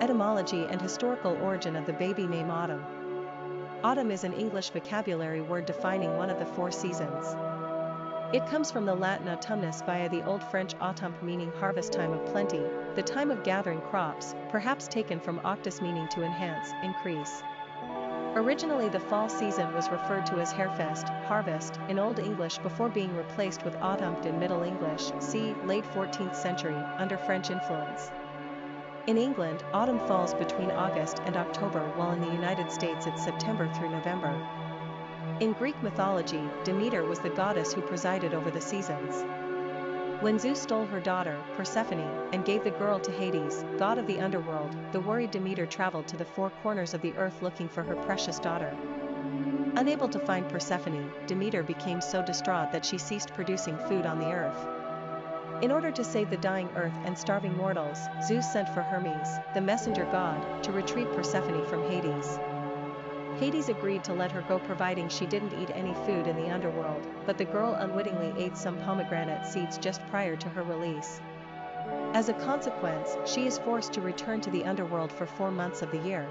Etymology and historical origin of the baby name autumn. Autumn is an English vocabulary word defining one of the four seasons. It comes from the Latin autumnus via the Old French autumn meaning harvest time of plenty, the time of gathering crops, perhaps taken from auctus meaning to enhance, increase. Originally the fall season was referred to as hærfest, harvest, in Old English before being replaced with autumn in Middle English, c. late 14th century, under French influence. In England, autumn falls between August and October while in the United States it's September through November. In Greek mythology, Demeter was the goddess who presided over the seasons. When Zeus stole her daughter, Persephone, and gave the girl to Hades, god of the underworld, the worried Demeter traveled to the four corners of the earth looking for her precious daughter. Unable to find Persephone, Demeter became so distraught that she ceased producing food on the earth. In order to save the dying earth and starving mortals, Zeus sent for Hermes, the messenger god, to retrieve Persephone from Hades. Hades agreed to let her go providing she didn't eat any food in the underworld, but the girl unwittingly ate some pomegranate seeds just prior to her release. As a consequence, she is forced to return to the underworld for four months of the year.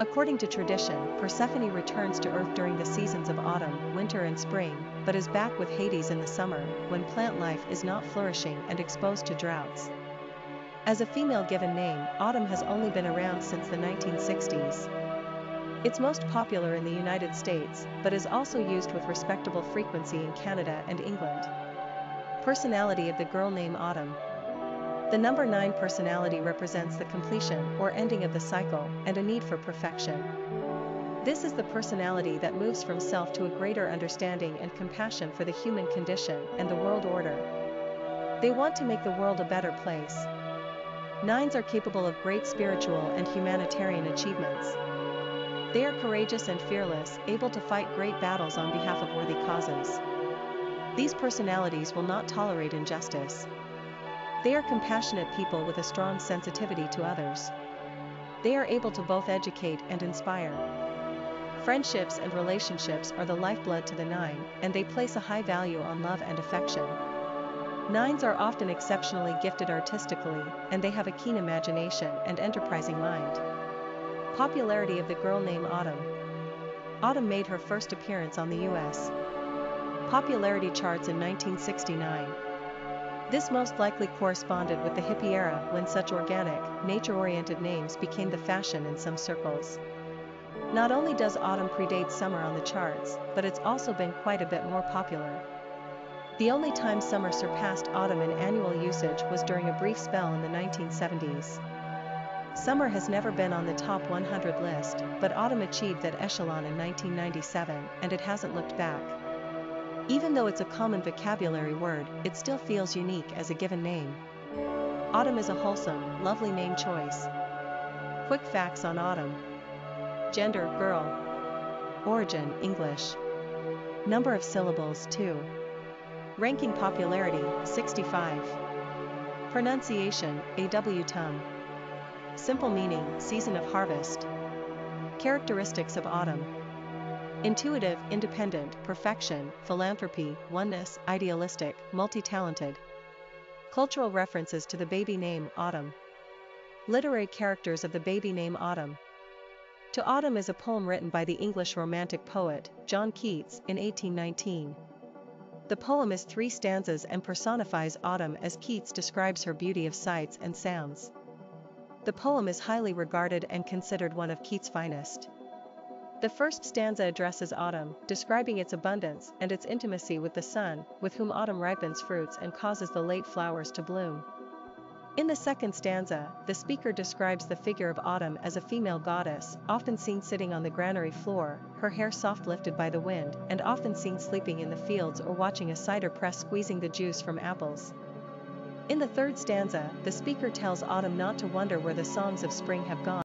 According to tradition, Persephone returns to Earth during the seasons of autumn, winter and spring, but is back with Hades in the summer, when plant life is not flourishing and exposed to droughts. As a female given name, autumn has only been around since the 1960s. It's most popular in the United States, but is also used with respectable frequency in Canada and England. Personality of the girl name Autumn. The number 9 personality represents the completion or ending of the cycle and a need for perfection. This is the personality that moves from self to a greater understanding and compassion for the human condition and the world order. They want to make the world a better place. Nines are capable of great spiritual and humanitarian achievements. They are courageous and fearless, able to fight great battles on behalf of worthy causes. These personalities will not tolerate injustice. They are compassionate people with a strong sensitivity to others. They are able to both educate and inspire. Friendships and relationships are the lifeblood to the nine, and they place a high value on love and affection. Nines are often exceptionally gifted artistically, and they have a keen imagination and enterprising mind. Popularity of the girl named Autumn. Autumn made her first appearance on the US popularity charts in 1969. This most likely corresponded with the hippie era when such organic, nature-oriented names became the fashion in some circles. Not only does autumn predate summer on the charts, but it's also been quite a bit more popular. The only time summer surpassed autumn in annual usage was during a brief spell in the 1970s. Summer has never been on the top 100 list, but autumn achieved that echelon in 1997, and it hasn't looked back. Even though it's a common vocabulary word, it still feels unique as a given name. Autumn is a wholesome, lovely name choice. Quick facts on autumn. Gender, girl. Origin, English. Number of syllables, 2. Ranking popularity, 65. Pronunciation, AW Tum. Simple meaning, season of harvest. Characteristics of autumn. Intuitive, independent, perfection, philanthropy, oneness, idealistic, multi-talented. Cultural references to the baby name Autumn. Literary characters of the baby name Autumn. To Autumn is a poem written by the English Romantic poet, John Keats, in 1819. The poem is three stanzas and personifies Autumn as Keats describes her beauty of sights and sounds. The poem is highly regarded and considered one of Keats' finest. The first stanza addresses autumn, describing its abundance and its intimacy with the sun, with whom autumn ripens fruits and causes the late flowers to bloom. In the second stanza, the speaker describes the figure of autumn as a female goddess, often seen sitting on the granary floor, her hair soft lifted by the wind, and often seen sleeping in the fields or watching a cider press squeezing the juice from apples. In the third stanza, the speaker tells autumn not to wonder where the songs of spring have gone.